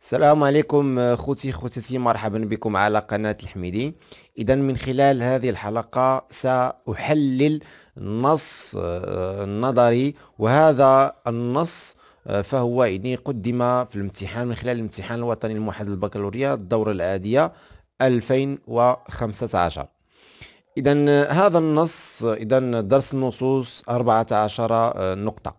السلام عليكم خوتي خوتتي مرحبا بكم على قناة الحميدي. إذا من خلال هذه الحلقة سأحلل النص آه، النظري وهذا النص آه، فهو يعني قدم في الامتحان من خلال الامتحان الوطني الموحد للبكالوريا الدورة العادية 2015 إذا هذا النص إذا درس النصوص 14 آه، نقطة.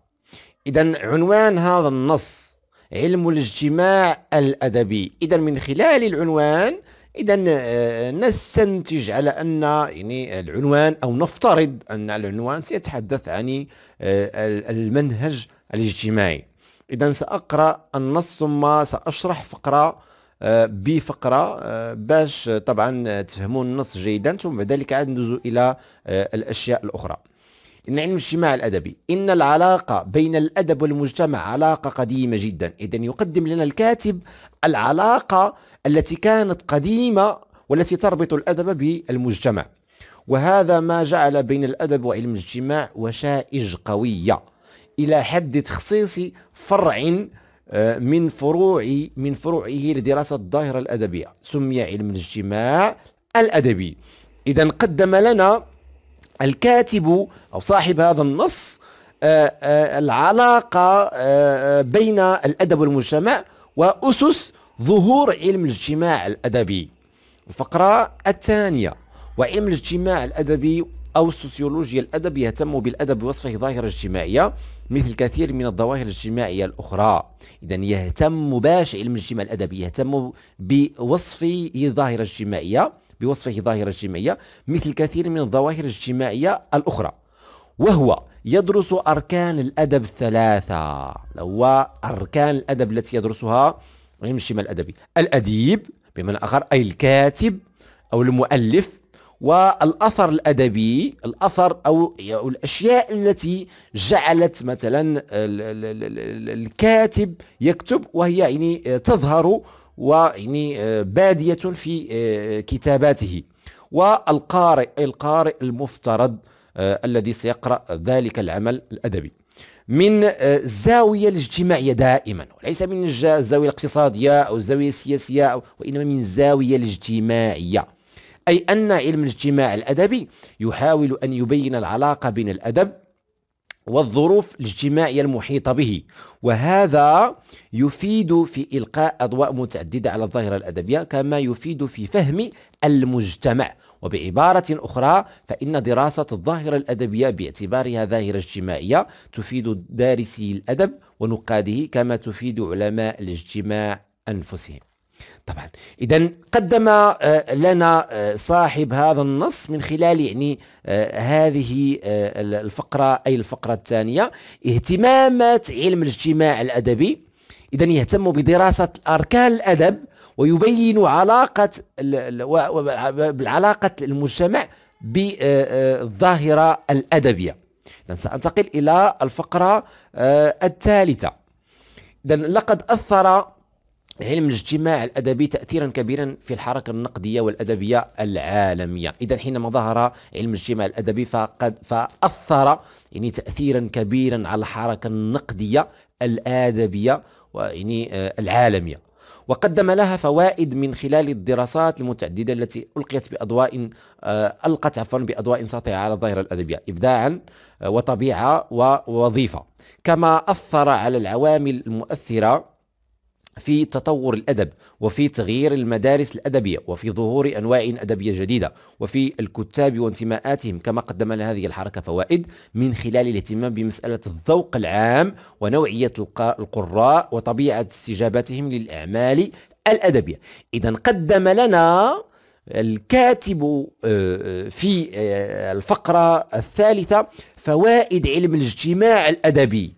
إذا عنوان هذا النص علم الاجتماع الأدبي. إذا من خلال العنوان إذا آه، نستنتج على أن يعني العنوان أو نفترض أن العنوان سيتحدث عن آه، المنهج الاجتماعي. إذا سأقرأ النص ثم سأشرح فقرة آه، بفقرة باش طبعا تفهمون النص جيدا ثم بعد ذلك عاد ندوز إلى الأشياء الأخرى. إن علم الاجتماع الأدبي إن العلاقة بين الأدب والمجتمع علاقة قديمة جدا. إذا يقدم لنا الكاتب العلاقة التي كانت قديمة والتي تربط الأدب بالمجتمع. وهذا ما جعل بين الأدب وعلم الاجتماع وشائج قوية إلى حد تخصيص فرع آه، من فروع من فروعه لدراسة الظاهرة الأدبية. سمي علم الاجتماع الأدبي. إذا قدم لنا الكاتب أو صاحب هذا النص آه، آه، العلاقة آه، بين الأدب والمجتمع وأسس ظهور علم الاجتماع الأدبي. الفقرة الثانية وعلم الاجتماع الأدبي أو السوسيولوجيا الأدب يهتم بالأدب بوصفه ظاهرة اجتماعية مثل كثير من الظواهر الاجتماعية الأخرى. إذا يهتم باش علم الاجتماع الأدبي يهتم بوصفه ظاهرة اجتماعية. بوصفه ظاهرة اجتماعية مثل كثير من الظواهر الاجتماعية الأخرى وهو يدرس أركان الأدب الثلاثة. هو أركان الأدب التي يدرسها علم الاجتماع الأدبي. الأديب بمعنى آخر أي الكاتب أو المؤلف والأثر الأدبي الأثر أو الأشياء التي جعلت مثلا الكاتب يكتب وهي يعني تظهر ويعني آه، بادية في آه، كتاباته. والقارئ القارئ المفترض آه، الذي سيقرأ ذلك العمل الأدبي. من الزاوية الاجتماعية دائما. وليس من الزاوية الاقتصادية أو الزاوية السياسية وإنما من الزاوية الاجتماعية. أي أن علم الاجتماع الأدبي يحاول أن يبين العلاقة بين الأدب والظروف الاجتماعية المحيطة به. وهذا يفيد في إلقاء أضواء متعددة على الظاهرة الأدبية كما يفيد في فهم المجتمع. وبعبارة أخرى فإن دراسة الظاهرة الأدبية باعتبارها ظاهرة اجتماعية تفيد دارسي الأدب ونقاده كما تفيد علماء الاجتماع أنفسهم. طبعا. اذا قدم آه، لنا آه، صاحب هذا النص من خلال يعني آه، هذه الفقرة أي الفقرة الثانية اهتمامات علم الاجتماع الأدبي. اذا يهتم بدراسة أركان الأدب ويبين علاقة بالعلاقه المجتمع بالظاهره الأدبية. اذا سأنتقل إلى الفقرة الثالثة. اذا لقد أثر علم الاجتماع الأدبي تأثيرا كبيرا في الحركة النقدية والأدبية العالمية. إذا حينما ظهر علم الاجتماع الأدبي فقد فأثر يعني تأثيرا كبيرا على الحركة النقدية الأدبية ويعني آه، العالمية. وقدم لها فوائد من خلال الدراسات المتعددة التي ألقيت بأضواء آه، ألقت عفوا بأضواء ساطعة على الظاهرة الأدبية إبداعا آه، وطبيعة ووظيفة. كما أثر على العوامل المؤثرة في تطور الأدب وفي تغيير المدارس الأدبية وفي ظهور أنواع أدبية جديدة وفي الكتاب وانتماءاتهم كما قدم لنا هذه الحركة فوائد من خلال الاهتمام بمسألة الذوق العام ونوعية القراء وطبيعة استجابتهم للأعمال الأدبية إذا قدم لنا الكاتب آه، آه، في آه، الفقرة الثالثة فوائد علم الاجتماع الأدبي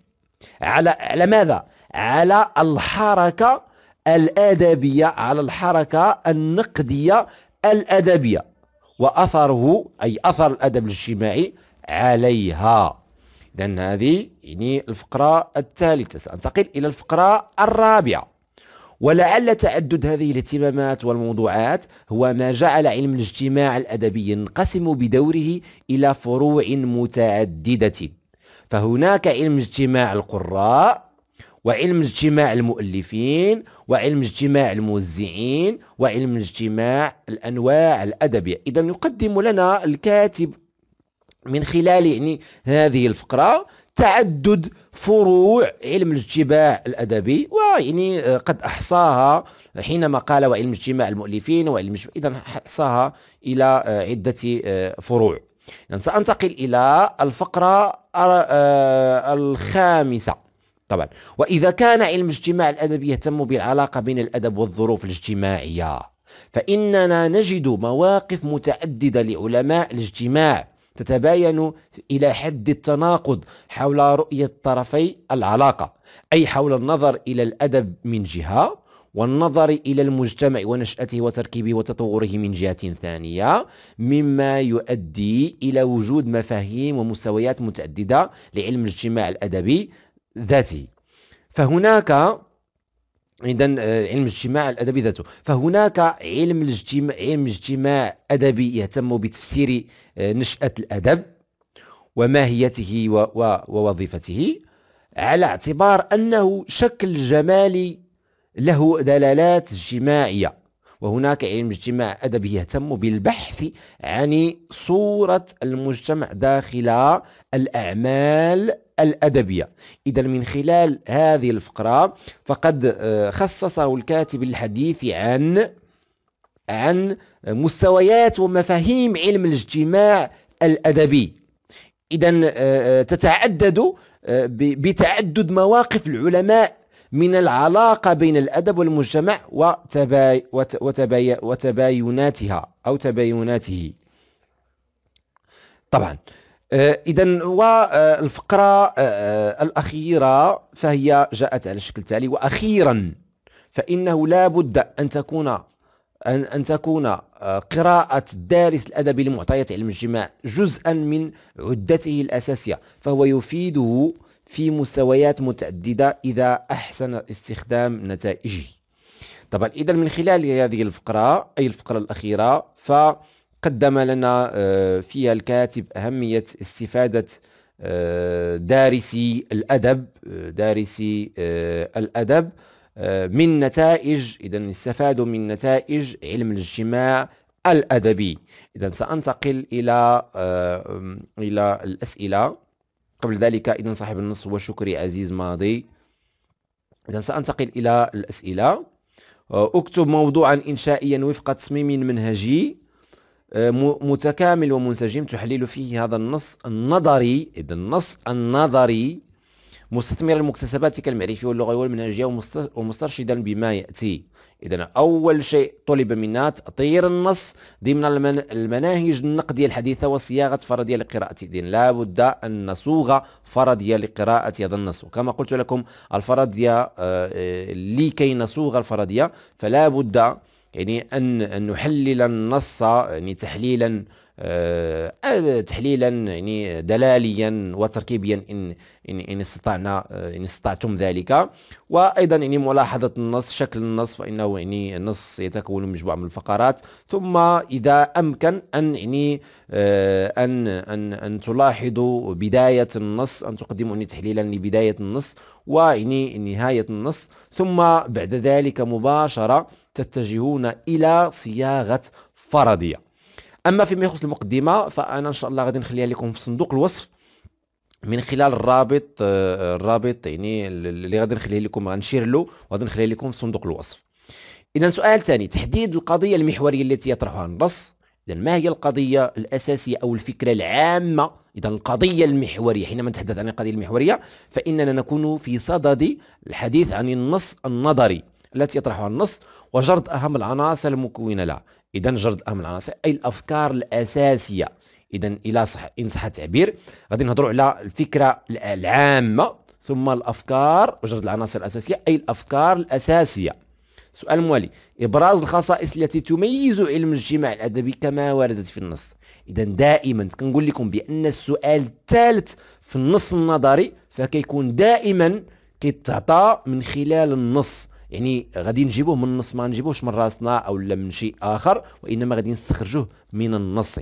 على على ماذا؟ على الحركة الأدبية على الحركة النقدية الأدبية وأثره أي أثر الأدب الاجتماعي عليها. إذا هذه يعني الفقرة الثالثة. سأنتقل إلى الفقرة الرابعة. ولعل تعدد هذه الاهتمامات والموضوعات هو ما جعل علم الاجتماع الأدبي ينقسم بدوره إلى فروع متعددة. فهناك علم اجتماع القراء وعلم اجتماع المؤلفين وعلم اجتماع الموزعين وعلم اجتماع الأنواع الأدبية. إذا يقدم لنا الكاتب من خلال يعني هذه الفقرة تعدد فروع علم الاجتماع الأدبي ويعني قد أحصاها حينما قال وعلم اجتماع المؤلفين وعلم إذا أحصاها إلى عدة فروع. سأنتقل إلى الفقرة الخامسة. طبعا. وإذا كان علم الاجتماع الأدبي يهتم بالعلاقة بين الأدب والظروف الاجتماعية فإننا نجد مواقف متعددة لعلماء الاجتماع تتباين إلى حد التناقض حول رؤية طرفي العلاقة أي حول النظر إلى الأدب من جهة والنظر إلى المجتمع ونشأته وتركيبه وتطوره من جهة ثانية مما يؤدي إلى وجود مفاهيم ومستويات متعددة لعلم الاجتماع الأدبي ذاته فهناك اذا آه، علم الاجتماع الأدبي ذاته. فهناك علم الاجتماع علم اجتماع أدبي يهتم بتفسير آه، نشأة الأدب وماهيته ووظيفته على اعتبار أنه شكل جمالي له دلالات اجتماعية. وهناك علم اجتماع أدبي يهتم بالبحث عن صورة المجتمع داخل الأعمال الأدبية. إذا من خلال هذه الفقرة فقد آه، خصصه الكاتب الحديث عن عن مستويات ومفاهيم علم الاجتماع الأدبي. إذا آه، آه، تتعدد بتعدد مواقف العلماء من العلاقة بين الأدب والمجتمع وتباي وتباي وتبايناتها أو تبايناته. طبعا آه، إذا والفقرة آه، آه، الأخيرة فهي جاءت على الشكل التالي. وأخيرا فإنه لا بد أن تكون أن, أن تكون قراءة دارس الأدب لمعطيات علم الاجتماع جزءا من عدته الأساسية فهو يفيده في مستويات متعددة إذا أحسن استخدام نتائجه. طبعا إذا من خلال هذه الفقرة أي الفقرة الأخيرة ف قدم لنا آه، فيها الكاتب أهمية استفادة آه، دارسي الأدب آه، دارسي الأدب من نتائج إذا استفادوا من نتائج علم الاجتماع الأدبي. إذا سأنتقل إلى إلى الأسئلة. قبل ذلك إذا صاحب النص هو شكري عزيز ماضي. إذا سأنتقل إلى الأسئلة. أكتب موضوعا إنشائيا وفق تصميم منهجي. متكامل ومنسجم. تحليل فيه هذا النص النظري إذا النص النظري مستثمرا المكتسبات المعرفية واللغوية والمنهجية ومسترشدا بما يأتي. إذا أول شيء طلب منا تأطير النص ضمن المناهج النقدية الحديثة وصياغة فرضية لقراءته إذن لا بد أن نصوغ فرضية لقراءة هذا النص. وكما قلت لكم الفرضية آه، آه، لكي نصوغ الفرضية فلا بد يعني أن أن نحلل النص يعني تحليلا آه تحليلا يعني دلاليا وتركيبيا إن إن, إن استطعنا آه، إن استطعتم ذلك. وأيضا يعني ملاحظة النص شكل النص فإنه يعني النص يتكون من مجموعة من الفقرات. ثم إذا أمكن أن يعني آه أن أن أن تلاحظوا بداية النص أن تقدموا يعني تحليلا لبداية النص ويعني نهاية النص. ثم بعد ذلك مباشرة تتجهون إلى صياغة فرضية. أما فيما يخص المقدمة فأنا إن شاء الله غادي نخليها لكم في صندوق الوصف من خلال الرابط آه، الرابط يعني اللي غادي نخليه لكم غنشير له وغادي نخليه لكم في صندوق الوصف. إذا سؤال ثاني تحديد القضية المحورية التي يطرحها النص. إذا ما هي القضية الأساسية أو الفكرة العامة؟ إذا القضية المحورية حينما نتحدث عن القضية المحورية فإننا نكون في صدد الحديث عن النص النظري. التي يطرحها النص وجرد أهم العناصر المكونة لها. إذا جرد أهم العناصر أي الأفكار الأساسية. إذا إلى صح إن صح التعبير غادي نهضروا على الفكرة العامة ثم الأفكار وجرد العناصر الأساسية أي الأفكار الأساسية. سؤال موالي إبراز الخصائص التي تميز علم الاجتماع الأدبي كما وردت في النص. إذا دائما كنقول لكم بأن السؤال الثالث في النص النظري فكيكون دائما كيتعطى من خلال النص. يعني غادي نجيبوه من النص ما نجيبوهش من راسنا أو من شيء آخر وإنما غادي نستخرجوه من النص.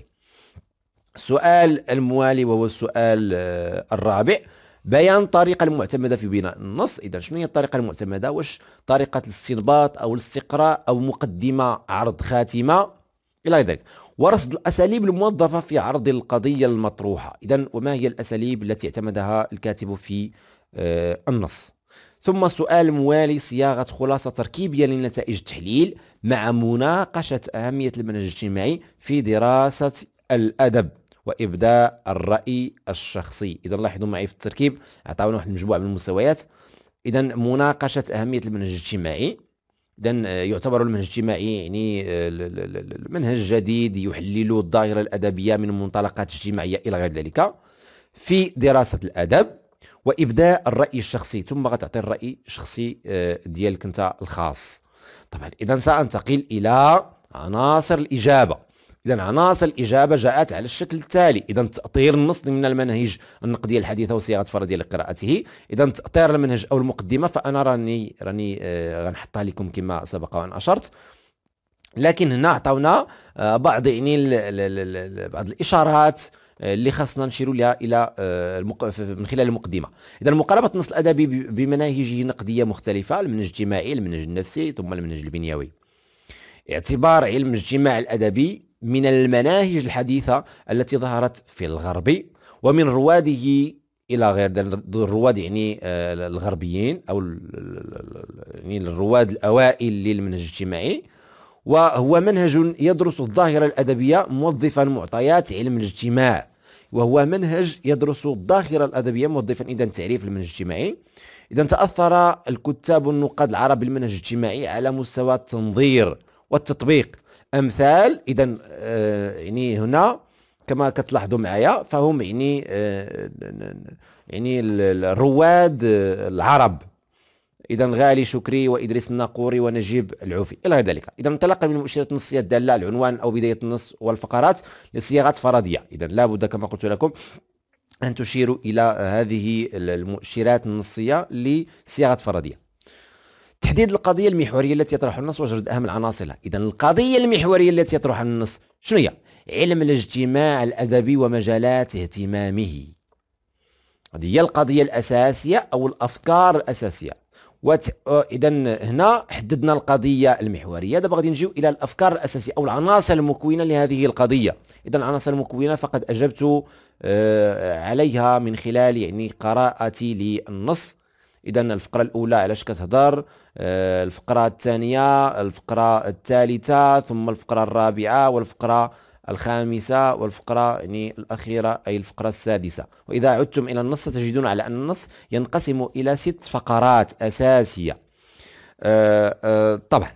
السؤال الموالي وهو السؤال آه، الرابع. بيان الطريقة المعتمدة في بناء النص. إذا شنو هي الطريقة المعتمدة؟ واش طريقة الاستنباط أو الاستقراء أو مقدمة عرض خاتمة؟ إلى غير ذلك. ورصد الأساليب الموظفة في عرض القضية المطروحة. إذا وما هي الأساليب التي اعتمدها الكاتب في آه، النص؟ ثم السؤال الموالي صياغة خلاصة تركيبية لنتائج التحليل مع مناقشة أهمية المنهج الاجتماعي في دراسة الأدب وإبداء الرأي الشخصي. إذا لاحظوا معي في التركيب. أعطاونا واحد المجموعة من المستويات. إذا مناقشة أهمية المنهج الاجتماعي. إذا يعتبر المنهج الاجتماعي يعني منهج جديد يحلل الظاهرة الأدبية من منطلقات اجتماعية إلى غير ذلك. في دراسة الأدب وإبداء الرأي الشخصي ثم غتعطي الرأي الشخصي آه، ديالك أنت الخاص. طبعا إذا سأنتقل إلى عناصر الإجابة. إذا عناصر الإجابة جاءت على الشكل التالي. إذا تأطير النص من المناهج النقدية الحديثة وصياغة فرضية لقراءته. إذا تأطير المنهج أو المقدمة فأنا راني راني آه غنحطها لكم كما سبق وأن أشرت. لكن هنا عطاونا آه بعض يعني بعض الإشارات آه، اللي خاصنا نشيروا لها إلى آه، من خلال المقدمة. اذا مقاربة النص الأدبي بمناهجه النقديه مختلفة المنهج الاجتماعي المنهج النفسي ثم المنهج البنيوي. اعتبار علم الاجتماع الأدبي من المناهج الحديثة التي ظهرت في الغرب ومن رواده إلى غير الرواد يعني آه، الغربيين أو يعني الرواد الأوائل للمنهج الاجتماعي. وهو منهج يدرس الظاهرة الأدبية موظفا معطيات علم الاجتماع. وهو منهج يدرس الظاهرة الأدبية موظفا إذا تعريف المنهج الاجتماعي. إذا تأثر الكتاب والنقاد العرب بالمنهج الاجتماعي على مستوى التنظير والتطبيق. أمثال إذا آه، يعني هنا كما كتلاحظوا معايا فهم يعني آه، يعني الرواد آه، العرب. إذا غالي شكري وإدريس الناقوري ونجيب العوفي. إلى غير ذلك. إذا انطلق من المؤشرات النصيه الداله العنوان أو بداية النص والفقرات لصياغات فرضية. إذا لابد كما قلت لكم أن تشيروا إلى هذه المؤشرات النصية لصياغه فرضية. تحديد القضية المحورية التي يطرحها النص وجرد أهم العناصر لها إذا القضية المحورية التي يطرحها النص شنو هي؟ علم الاجتماع الأدبي ومجالات اهتمامه. هذه هي القضية الأساسية أو الأفكار الأساسية. وت... إذا هنا حددنا القضية المحورية. دابا غادي نجيو إلى الأفكار الأساسية أو العناصر المكونة لهذه القضية. إذا العناصر المكونة فقد أجبت آه، عليها من خلال يعني قراءتي للنص. اذا الفقرة الأولى علاش كتهضر؟ آه، الفقرة الثانية الفقرة الثالثة ثم الفقرة الرابعة والفقرة الخامسة والفقرة يعني الأخيرة أي الفقرة السادسة. وإذا عدتم إلى النص تجدون على أن النص ينقسم إلى ست فقرات أساسية. أه أه طبعا.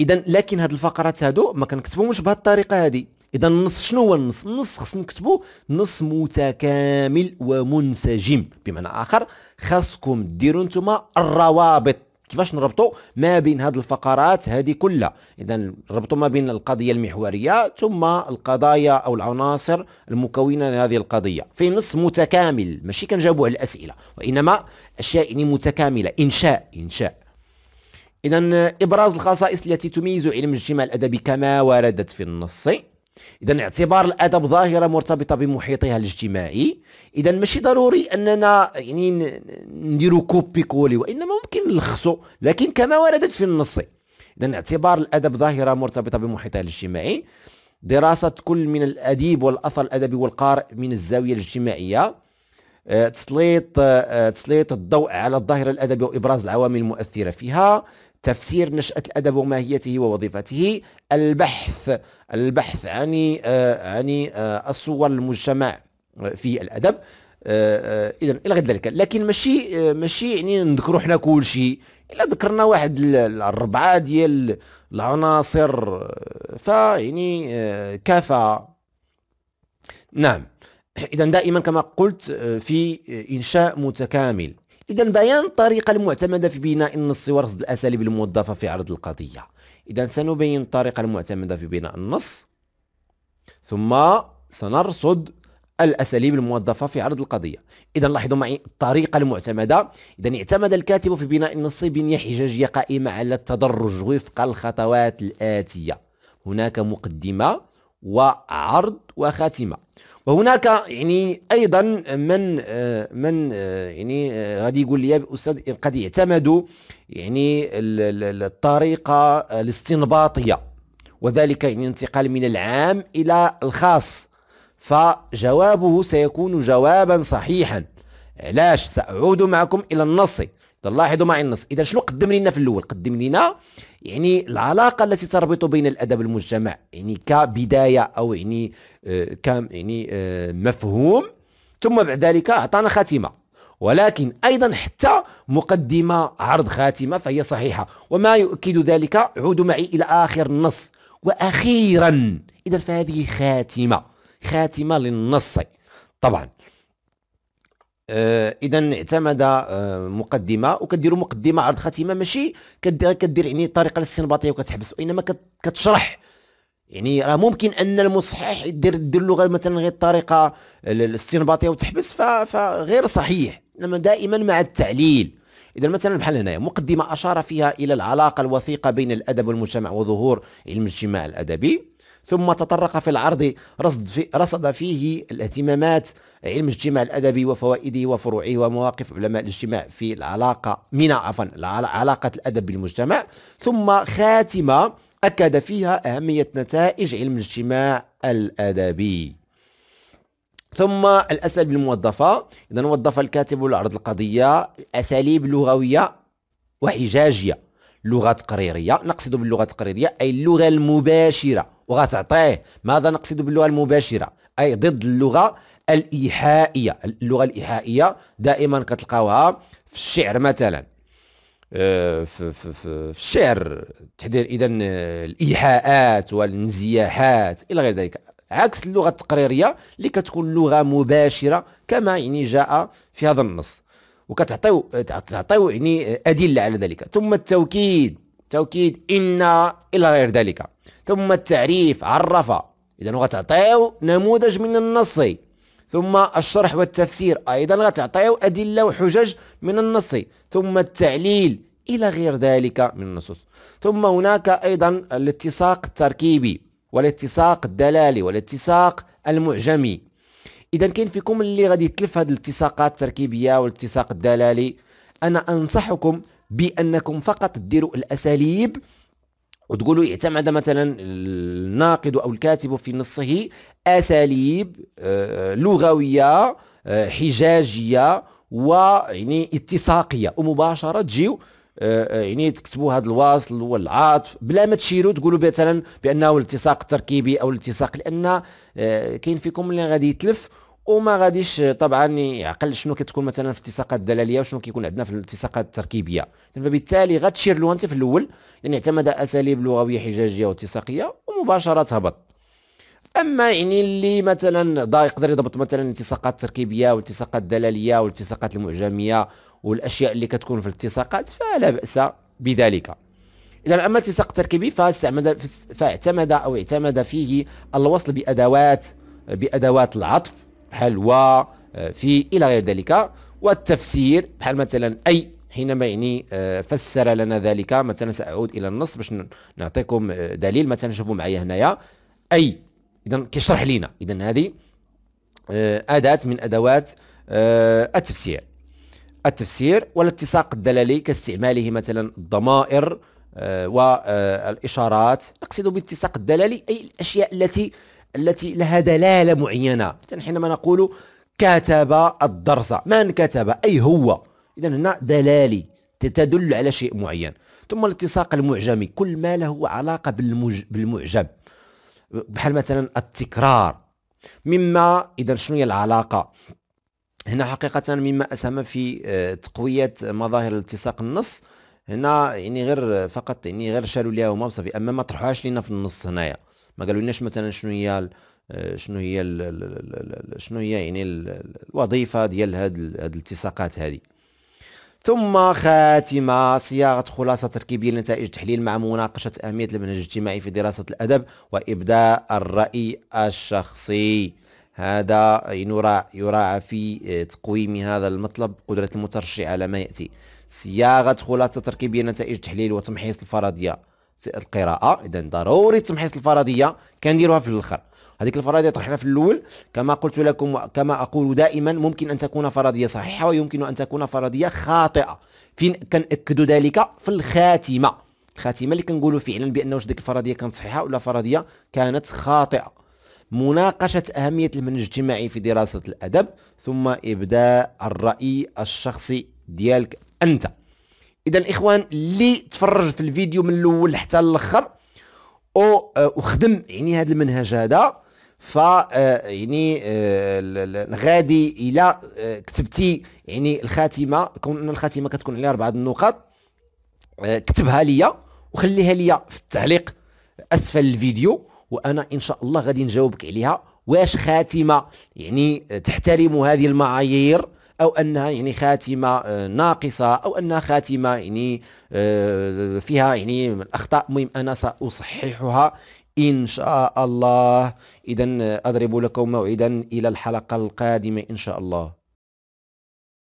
إذا لكن هذه الفقرات هادو ما كنكتبهمش بهذه الطريقة هذه إذا النص شنو هو النص؟ النص خصنا نكتبو نص متكامل ومنسجم. بمعنى آخر خاصكم ديروا نتوما الروابط. كيفاش نربطوا ما بين هذه الفقرات هذه كلها. إذا نربطوا ما بين القضية المحورية ثم القضايا أو العناصر المكونة لهذه القضية. في نص متكامل ماشي كنجاوبوا على الأسئلة وإنما أشياء يعني متكاملة إنشاء إنشاء. إذا إبراز الخصائص التي تميز علم الاجتماع الأدبي كما وردت في النص. اذا اعتبار الأدب ظاهرة مرتبطة بمحيطها الاجتماعي. اذا ماشي ضروري أننا يعني نديروا كوبي كولي وإنما ممكن نلخصوا لكن كما وردت في النص. اذا اعتبار الأدب ظاهرة مرتبطة بمحيطها الاجتماعي. دراسة كل من الأديب والأثر الأدبي والقارئ من الزاوية الاجتماعية. آه، تسليط آه، تسليط الضوء على الظاهرة الأدبية وإبراز العوامل المؤثرة فيها. تفسير نشأة الأدب وماهيته ووظيفته البحث البحث عن آه، عن آه، الصور المجتمع في الأدب. آه، اذا إلى غير ذلك. لكن ماشي ماشي يعني نذكروا حنا كل شيء إلا ذكرنا واحد الأربعة ديال العناصر فيعني كفى نعم. اذا دائما كما قلت في إنشاء متكامل. إذا بيان الطريقة المعتمدة في بناء النص ورصد الأساليب الموظفة في عرض القضية. إذا سنبين الطريقة المعتمدة في بناء النص ثم سنرصد الأساليب الموظفة في عرض القضية. إذا لاحظوا معي الطريقة المعتمدة إذا اعتمد الكاتب في بناء النص بنية حجاجية قائمة على التدرج وفق الخطوات الآتية. هناك مقدمة وعرض وخاتمة. وهناك يعني أيضا من من يعني غادي يقول لي أستاذ قد يعتمدوا يعني الطريقة الاستنباطية وذلك يعني انتقال من العام إلى الخاص. فجوابه سيكون جوابا صحيحا. علاش؟ سأعود معكم إلى النص. إذا لاحظوا معي النص. إذا شنو قدم لنا في الأول؟ قدم لنا يعني العلاقة التي تربط بين الأدب المجتمع يعني كبداية أو يعني آه ك يعني آه مفهوم ثم بعد ذلك أعطانا خاتمة. ولكن أيضا حتى مقدمة عرض خاتمة فهي صحيحة. وما يؤكد ذلك عودوا معي إلى آخر النص. وأخيرا إذا فهذه خاتمة خاتمة للنص. طبعا اذا اعتمد آه مقدمة وكديروا مقدمة عرض خاتمة ماشي كدير يعني الطريقة الاستنباطية وكتحبس وإنما كتشرح. يعني راه ممكن أن المصحح يدير يدير له مثلا غير الطريقة الاستنباطية وتحبس فغير صحيح. إنما دائما مع التعليل. اذا مثلا بحال هنايا مقدمة أشار فيها إلى العلاقة الوثيقة بين الأدب والمجتمع وظهور علم الاجتماع الأدبي. ثم تطرق في العرض رصد, في رصد فيه الاهتمامات علم الاجتماع الأدبي وفوائده وفروعه ومواقف علماء الاجتماع في العلاقة من عفوا علاقة الأدب بالمجتمع. ثم خاتمة أكد فيها أهمية نتائج علم الاجتماع الأدبي. ثم الأسئلة الموظفة إذا وظف الكاتب العرض القضية أساليب لغوية وحجاجية. لغة تقريرية نقصد باللغة التقريرية أي اللغة المباشرة. وغتعطيه. ماذا نقصد باللغة المباشرة؟ أي ضد اللغة الإيحائية. اللغة الإيحائية دائما كتلقاوها في الشعر مثلا. آه، في, في, في, في الشعر. تحديد إذا الإيحاءات والانزياحات إلى غير ذلك. عكس اللغة التقريرية اللي كتكون لغة مباشرة كما يعني جاء في هذا النص. وكتعطيو تعطيو يعني أدلة على ذلك. ثم التوكيد. توكيد إن إلى غير ذلك. ثم التعريف. عرف. إذا غتعطيو نموذج من النص. ثم الشرح والتفسير. أيضا غتعطيو أدلة وحجج من النص. ثم التعليل. إلى غير ذلك من النصوص. ثم هناك أيضا الاتساق التركيبي والاتساق الدلالي والاتساق المعجمي. إذا كاين فيكم اللي غادي يتلف هذه الاتساقات التركيبية والاتساق الدلالي أنا أنصحكم بأنكم فقط ديروا الأساليب وتقولوا يعتمد مثلا الناقد أو الكاتب في نصه أساليب آه، لغوية آه، حجاجية ويعني اتساقية ومباشرة تجيو يعني تكتبوا هذا الواصل والعاطف بلا ما تشيروا تقولوا مثلا بأنه الالتصاق التركيبي أو الالتصاق لأن كاين فيكم اللي غادي يتلف وما غاديش طبعا يعقل شنو كتكون مثلا في الالتصاقات الدلالية وشنو كيكون عندنا في الالتصاقات التركيبية. فبالتالي غتشير له أنت في الأول لأن اعتمد أساليب لغوية حجاجية والتصاقية ومباشرة هبط أما يعني اللي مثلا يقدر يضبط مثلا الالتصاقات التركيبية والالتصاقات الدلالية والالتصاقات المعجمية والأشياء اللي كتكون في الالتصاقات فلا بأس بذلك. إذا أما الالتصاق التركيبي فاستعمد فاعتمد أو اعتمد فيه الوصل بادوات بأدوات العطف بحال و آه، في إلى غير ذلك. والتفسير بحال مثلا أي حينما يعني آه، فسر لنا ذلك مثلا سأعود إلى النص باش نعطيكم آه، دليل. مثلا شوفوا معايا هنايا. أي اذا كيشرح لنا اذا هذه أداة من أدوات التفسير. التفسير والاتساق الدلالي كاستعماله مثلا الضمائر والإشارات. نقصد بالاتساق الدلالي أي الأشياء التي التي لها دلالة معينة. حينما نقول كتب الدرس من كتب أي هو. إذا هنا دلالي تدل على شيء معين. ثم الالتصاق المعجمي كل ما له علاقة بالمج... بالمعجم. بحال مثلا التكرار. مما إذا شنو هي العلاقة؟ هنا حقيقة مما أسهم في آه، تقوية مظاهر الالتصاق النص. هنا يعني غير فقط يعني غير شالوا ليها هما وصافي أما ما طرحوهاش لينا في النص هنايا. ما قالوا لناش مثلا شنو هي آه، شنو هي شنو هي يعني الوظيفة ديال هاد الالتصاقات هذه ثم خاتمة صياغة خلاصة تركيبية لنتائج التحليل مع مناقشة أهمية المنهج الاجتماعي في دراسة الأدب وإبداء الرأي الشخصي. هذا يراعى, يراعى في آه، تقويم هذا المطلب قدرة المترشح على ما يأتي. صياغة خلاصة تركيبية نتائج التحليل وتمحيص الفرضية. القراءة. اذا ضروري تمحيص الفرضية. كنديروها في الآخر. هذيك الفرضية طرحناها في الأول. كما قلت لكم كما أقول دائما ممكن أن تكون فرضية صحيحة ويمكن أن تكون فرضية خاطئة. فين كنأكدوا ذلك في الخاتمة. الخاتمة اللي كنقولوا فعلا بان واش ديك الفرضية كانت صحيحة ولا فرضية كانت خاطئة. مناقشة أهمية المنهج الاجتماعي في دراسة الأدب ثم ابداء الرأي الشخصي ديالك أنت. اذا إخوان اللي تفرج في الفيديو من الأول حتى الأخر أو آه، وخدم يعني هذا المنهج هذا ف آه، يعني آه، غادي إلى كتبتي يعني الخاتمة كون أن الخاتمة كتكون عليها أربعة النقاط كتبها ليا وخليها ليا في التعليق أسفل الفيديو. وأنا إن شاء الله غادي نجاوبك عليها. واش خاتمة؟ يعني تحترم هذه المعايير أو أنها يعني خاتمة آه، ناقصة أو أنها خاتمة يعني آه، فيها يعني الأخطاء. المهم أنا سأصححها إن شاء الله. اذا أضرب لكم موعدا إلى الحلقة القادمة إن شاء الله.